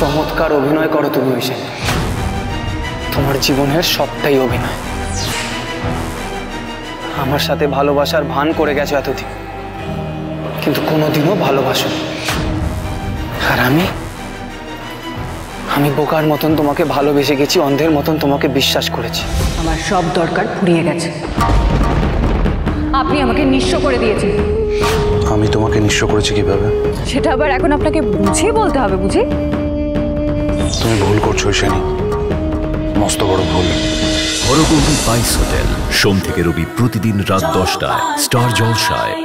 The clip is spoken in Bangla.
চমৎকার অভিনয় করো তুমি ঐশানী তোমার জীবনের সবটাই অভিনয়। আমার সাথে ভালোবাসার ভান করে গেছো এতদিন কিন্তু কোনোদিনও ভালোবাসো আর আমি আমি বোকার মতন তোমাকে ভালোবেসে গেছি অন্ধের মতন তোমাকে বিশ্বাস করেছি। আমার সব দরকার ফুরিয়ে গেছে। আপনি আমাকে নিঃস্ব করে দিয়েছেন। আমি তোমাকে নিঃস্ব করেছি কীভাবে? সেটা আবার এখন আপনাকে বুঝিয়ে বলতে হবে বুঝি? তুমি ভুল করছ ঐশানী মস্ত বড় ভুল। হরগৌরী পাইস হোটেল। সোম থেকে রবি প্রতিদিন রাত দশটায়, স্টার জলসায়।